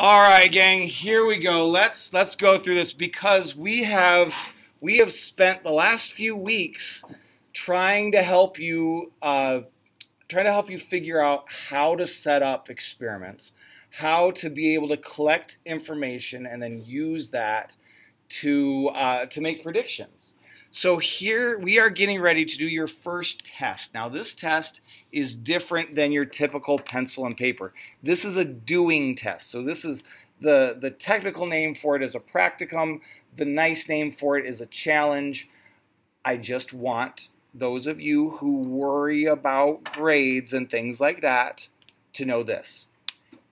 All right, gang, here we go. Let's let's go through this because we have we have spent the last few weeks trying to help you uh, trying to help you figure out how to set up experiments, how to be able to collect information and then use that to uh, to make predictions. So here we are getting ready to do your first test. Now this test is different than your typical pencil and paper. This is a doing test. So this is the, the technical name for it is a practicum. The nice name for it is a challenge. I just want those of you who worry about grades and things like that to know this.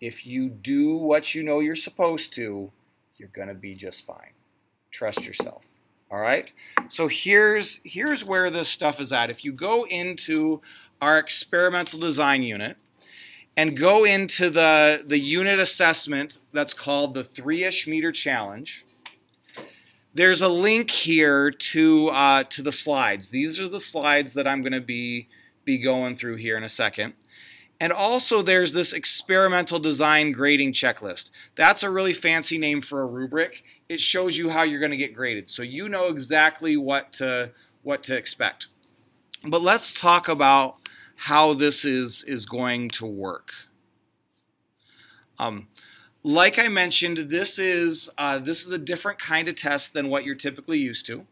If you do what you know you're supposed to, you're going to be just fine. Trust yourself. All right. So here's here's where this stuff is at. If you go into our experimental design unit and go into the the unit assessment that's called the three-ish meter challenge, there's a link here to uh, to the slides. These are the slides that I'm going to be be going through here in a second. And also there's this experimental design grading checklist. That's a really fancy name for a rubric. It shows you how you're going to get graded. So you know exactly what to what to expect. But let's talk about how this is is going to work. Um, like I mentioned, this is uh, this is a different kind of test than what you're typically used to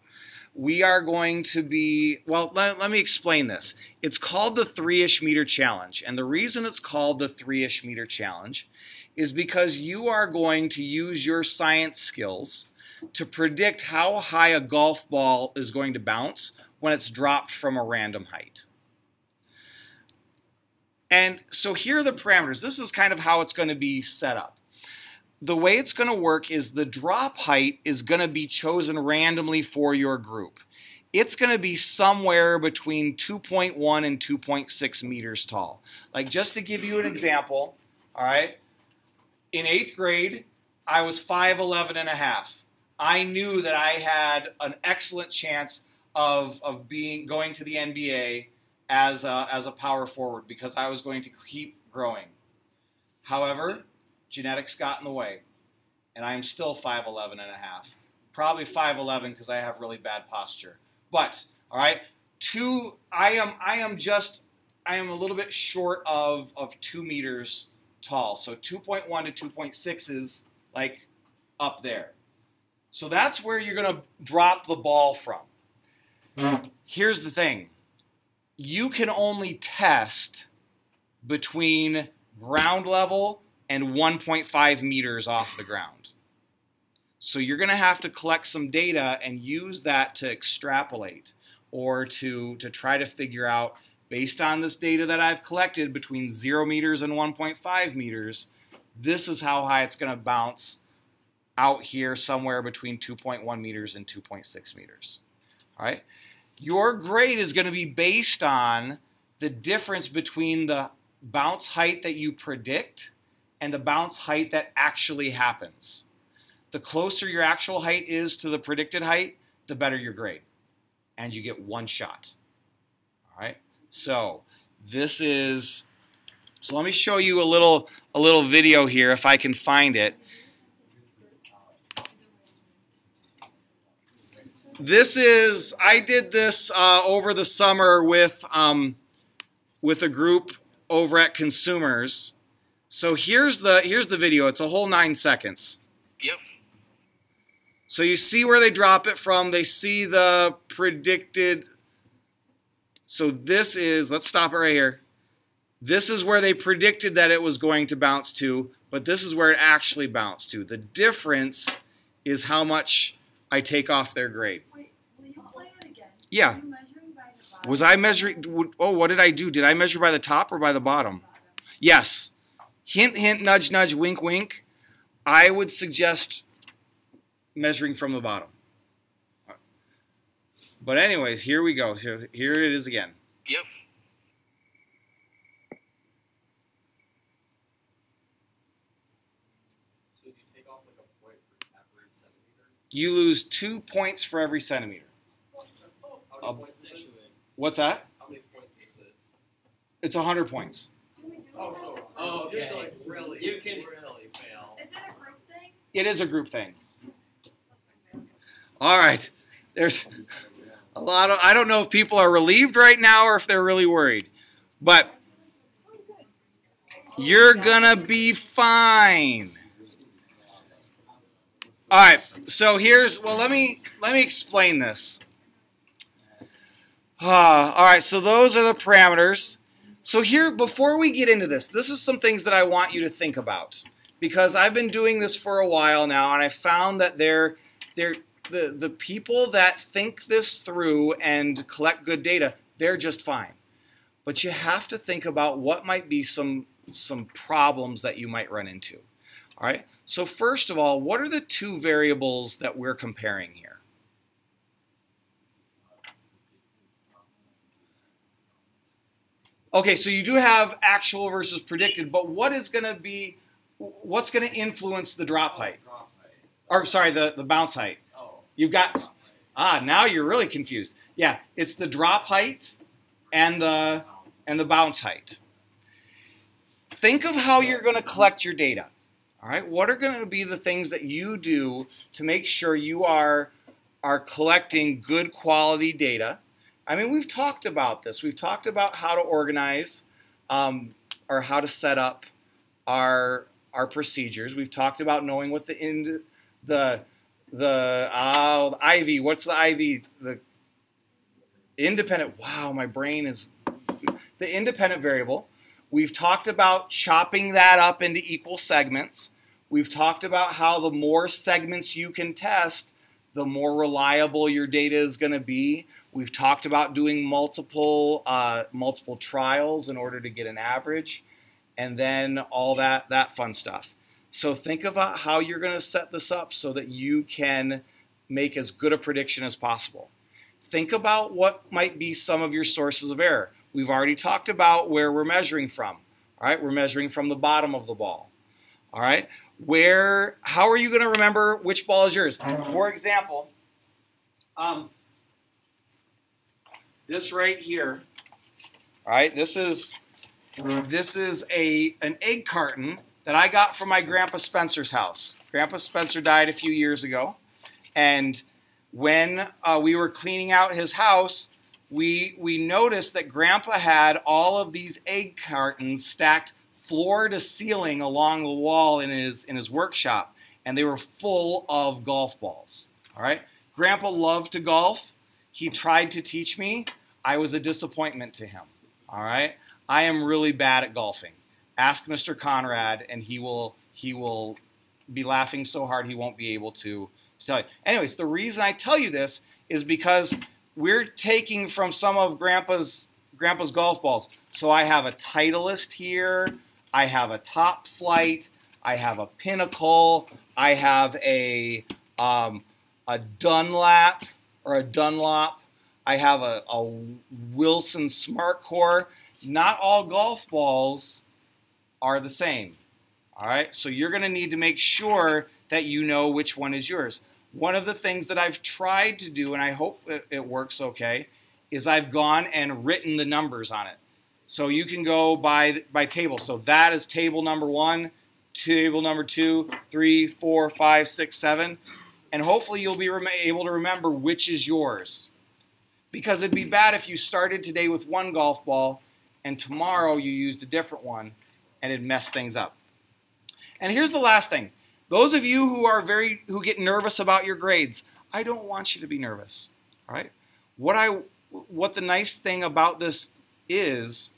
we are going to be, well, let, let me explain this. It's called the three-ish meter challenge. And the reason it's called the three-ish meter challenge is because you are going to use your science skills to predict how high a golf ball is going to bounce when it's dropped from a random height. And so here are the parameters. This is kind of how it's going to be set up the way it's going to work is the drop height is going to be chosen randomly for your group. It's going to be somewhere between 2.1 and 2.6 meters tall. Like just to give you an example, all right, in eighth grade, I was 5'11 and a half. I knew that I had an excellent chance of, of being going to the NBA as a, as a power forward because I was going to keep growing. However, genetics got in the way, and I am still 5'11 and a half. Probably 5'11 because I have really bad posture. But, all right, two, I am, I am just, I am a little bit short of, of two meters tall. So 2.1 to 2.6 is like up there. So that's where you're going to drop the ball from. Here's the thing you can only test between ground level and 1.5 meters off the ground. So you're going to have to collect some data and use that to extrapolate or to, to try to figure out, based on this data that I've collected between 0 meters and 1.5 meters, this is how high it's going to bounce out here somewhere between 2.1 meters and 2.6 meters. All right? Your grade is going to be based on the difference between the bounce height that you predict and the bounce height that actually happens. The closer your actual height is to the predicted height, the better your grade. And you get one shot. All right? So, this is so let me show you a little a little video here if I can find it. This is I did this uh, over the summer with um, with a group over at Consumers, so here's the here's the video. It's a whole nine seconds. Yep. So you see where they drop it from. They see the predicted. So this is let's stop it right here. This is where they predicted that it was going to bounce to, but this is where it actually bounced to. The difference is how much I take off their grade. Wait, will you play it again? Yeah. Was I measuring? Oh, what did I do? Did I measure by the top or by the bottom? Yes. Hint, hint, nudge, nudge, wink, wink. I would suggest measuring from the bottom. But anyways, here we go. So here it is again. Yep. So you like a point for every centimeter? You lose two points for every centimeter. How Uh, many points is? What's that? How many points is this? It's 100 points. Oh, so, oh, you have to like really, You can- really fail. Is it a It is a group thing. All right. There's a lot of, I don't know if people are relieved right now or if they're really worried, but you're gonna be fine. All right. So here's, well, let me, let me explain this. Uh, all right. So those are the parameters. So here, before we get into this, this is some things that I want you to think about because I've been doing this for a while now, and I found that they're, they're, the, the people that think this through and collect good data, they're just fine. But you have to think about what might be some, some problems that you might run into. All right. So first of all, what are the two variables that we're comparing here? Okay, so you do have actual versus predicted, but what is going to be, what's going to influence the drop height? Drop height. Or sorry, the, the bounce height. Oh. You've got, ah, now you're really confused. Yeah, it's the drop height and the, and the bounce height. Think of how you're going to collect your data. All right, what are going to be the things that you do to make sure you are, are collecting good quality data? I mean, we've talked about this. We've talked about how to organize um, or how to set up our our procedures. We've talked about knowing what the ind, the the uh, the IV. What's the IV? The independent. Wow, my brain is the independent variable. We've talked about chopping that up into equal segments. We've talked about how the more segments you can test, the more reliable your data is going to be. We've talked about doing multiple uh, multiple trials in order to get an average, and then all that that fun stuff. So think about how you're going to set this up so that you can make as good a prediction as possible. Think about what might be some of your sources of error. We've already talked about where we're measuring from. All right, we're measuring from the bottom of the ball. All right, where? How are you going to remember which ball is yours? For example, um, this right here. All right, this is this is a an egg carton that I got from my grandpa Spencer's house. Grandpa Spencer died a few years ago, and when uh, we were cleaning out his house, we we noticed that Grandpa had all of these egg cartons stacked floor to ceiling along the wall in his in his workshop, and they were full of golf balls. All right, Grandpa loved to golf. He tried to teach me. I was a disappointment to him. All right, I am really bad at golfing. Ask Mr. Conrad, and he will he will be laughing so hard he won't be able to, to tell you. Anyways, the reason I tell you this is because we're taking from some of Grandpa's Grandpa's golf balls. So I have a Titleist here. I have a Top-Flite. I have a Pinnacle. I have a um, a Dunlap or a Dunlop. I have a, a Wilson Smart Core. Not all golf balls are the same. All right, so you're going to need to make sure that you know which one is yours. One of the things that I've tried to do, and I hope it, it works okay, is I've gone and written the numbers on it. So you can go by by table. So that is table number one, table number two, three, four, five, six, seven, and hopefully you'll be able to remember which is yours. Because it'd be bad if you started today with one golf ball and tomorrow you used a different one and it messed things up. And here's the last thing. Those of you who are very who get nervous about your grades, I don't want you to be nervous. All right? What I what the nice thing about this is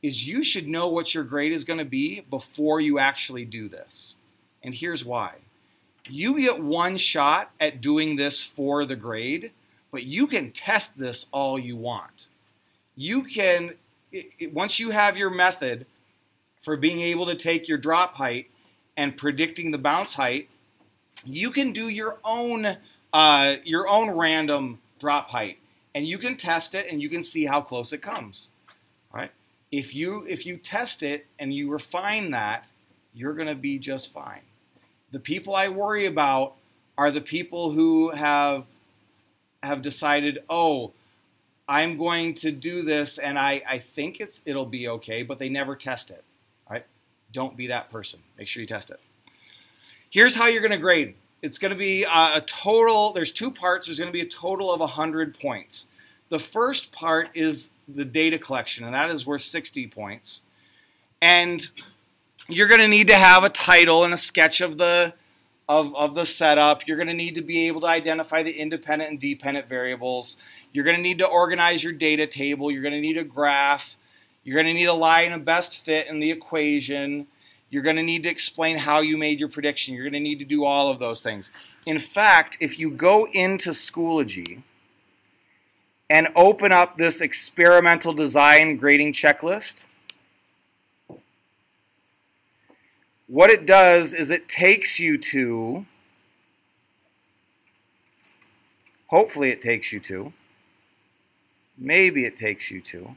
is you should know what your grade is going to be before you actually do this. And here's why. You get one shot at doing this for the grade, but you can test this all you want. You can it, it, once you have your method for being able to take your drop height and predicting the bounce height, you can do your own uh, your own random drop height, and you can test it and you can see how close it comes. Right. If you if you test it and you refine that, you're going to be just fine. The people I worry about are the people who have have decided, oh, I'm going to do this and I, I think it's it'll be okay, but they never test it. All right? Don't be that person. Make sure you test it. Here's how you're going to grade. It's going to be a, total, there's two parts. There's going to be a total of 100 points. The first part is the data collection, and that is worth 60 points. And you're going to need to have a title and a sketch of the of, of the setup. You're going to need to be able to identify the independent and dependent variables. You're going to need to organize your data table. You're going to need a graph. You're going to need a line of best fit in the equation. You're going to need to explain how you made your prediction. You're going to need to do all of those things. In fact, if you go into Schoology and open up this experimental design grading checklist, what it does is it takes you to, hopefully it takes you to, maybe it takes you to,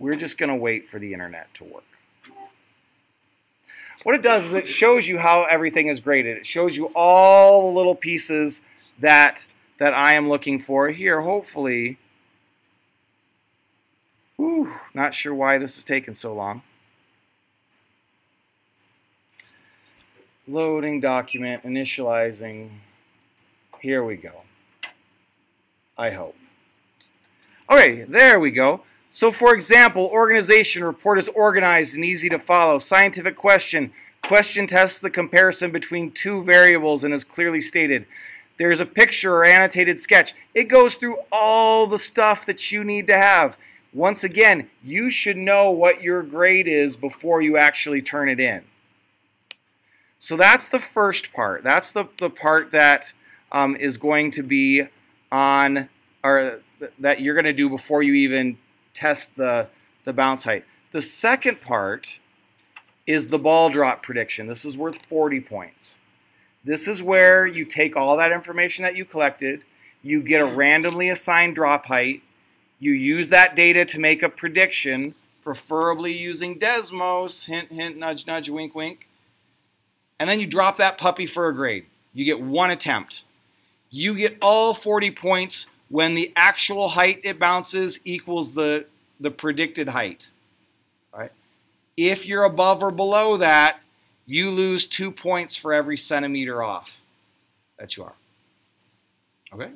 we're just going to wait for the internet to work. What it does is it shows you how everything is graded. It shows you all the little pieces that that I am looking for here. Hopefully, not sure why this is taking so long. Loading document, initializing. Here we go. I hope. Okay, there we go. So for example, organization report is organized and easy to follow. Scientific question. Question tests the comparison between two variables and is clearly stated. There's a picture or annotated sketch. It goes through all the stuff that you need to have. Once again, you should know what your grade is before you actually turn it in. So that's the first part. That's the, the part that um, is going to be on, or that you're going to do before you even test the, the bounce height. The second part is the ball drop prediction. This is worth 40 points. This is where you take all that information that you collected, you get a randomly assigned drop height, you use that data to make a prediction, preferably using Desmos, hint, hint, nudge, nudge, wink, wink, and then you drop that puppy for a grade. You get one attempt. You get all 40 points when the actual height it bounces equals the, the predicted height. Right? If you're above or below that, you lose two points for every centimeter off that you are. Okay?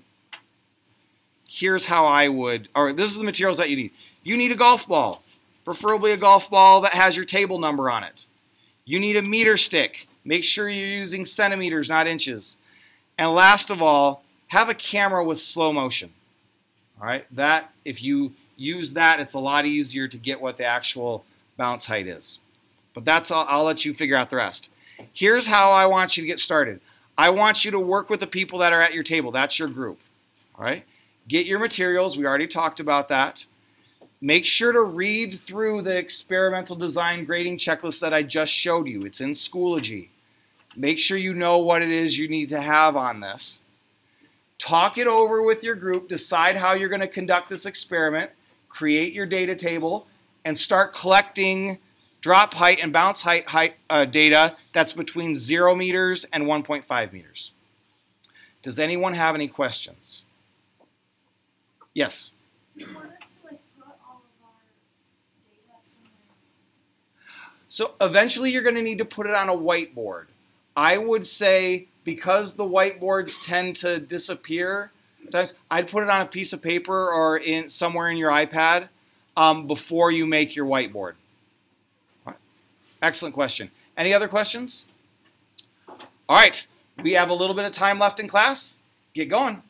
Here's how I would, or this is the materials that you need. You need a golf ball, preferably a golf ball that has your table number on it. You need a meter stick. Make sure you're using centimeters, not inches. And last of all, have a camera with slow motion. All right, that if you use that, it's a lot easier to get what the actual bounce height is. But that's all, I'll let you figure out the rest. Here's how I want you to get started. I want you to work with the people that are at your table. That's your group. All right, get your materials. We already talked about that. Make sure to read through the experimental design grading checklist that I just showed you. It's in Schoology. Make sure you know what it is you need to have on this. Talk it over with your group. Decide how you're going to conduct this experiment. Create your data table and start collecting drop height and bounce height, height uh, data that's between 0 meters and 1.5 meters. Does anyone have any questions? Yes? So eventually you're going to need to put it on a whiteboard. I would say because the whiteboards tend to disappear, I'd put it on a piece of paper or in somewhere in your iPad um, before you make your whiteboard. Right. Excellent question. Any other questions? All right, we have a little bit of time left in class. Get going.